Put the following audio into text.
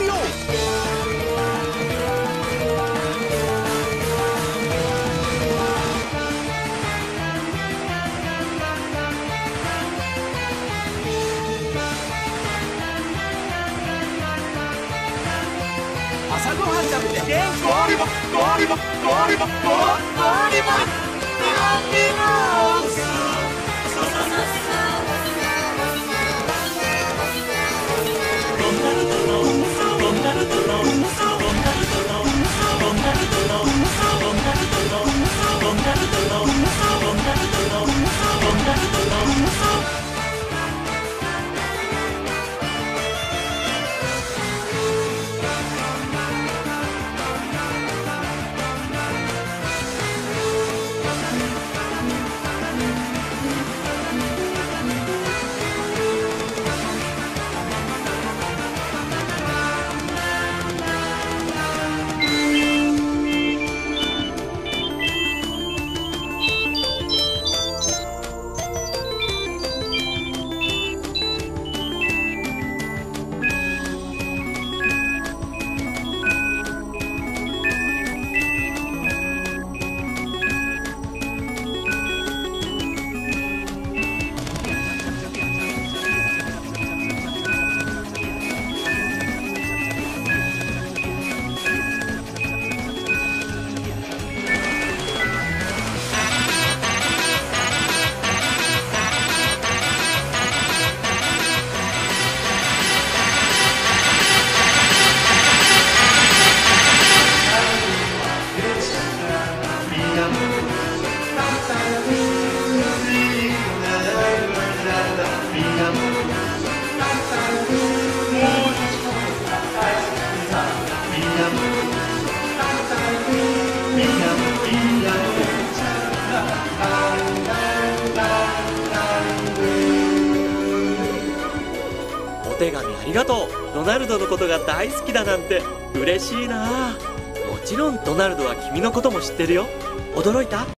みよう。朝ごはん食べてゴーリボゴーリボゴーリボゴーリボ。手紙ありがとう。ドナルドのことが大好きだなんて嬉しいな。もちろんドナルドは君のことも知ってるよ。驚いた？